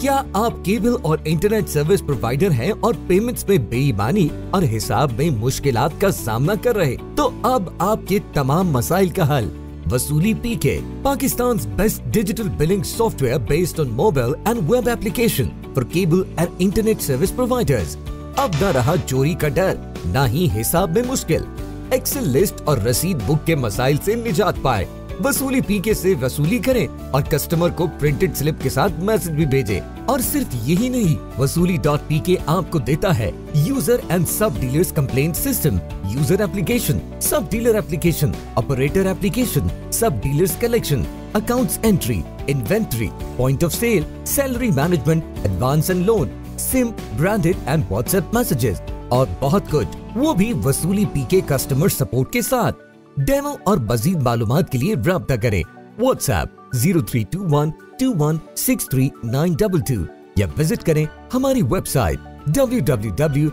क्या आप केबल और इंटरनेट सर्विस प्रोवाइडर हैं और पेमेंट्स में बेईमानी और हिसाब में मुश्किलात का सामना कर रहे तो अब आपके तमाम मसाइल का हल। वसूली P K Pakistan best digital billing software based on mobile and web application for cable and internet service providers अब न रहा चोरी का डर, न ही हिसाब में मुश्किल। एक्सेल लिस्ट और रसीद बुक के मसाइल से निजात पाए। वसूली पीके से वसूली करें और कस्टमर को प्रिंटेड स्लिप के साथ मैसेज भी भेजें। और सिर्फ़ यही नहीं, वसूली डॉट पी के आपको देता है। User and sub dealers complaint system user application sub dealer application operator application sub dealers collection accounts entry inventory point of sale salary management advance and loan SIM branded and WhatsApp messages और बहुत कुछ वो भी वसूली P के customer support के साथ। Demo और मजीद मालूम के लिए रब्ता करें। WhatsApp zero three two one two one six three nine double two या विज़िट करें हमारी वेबसाइट डब्ल्यू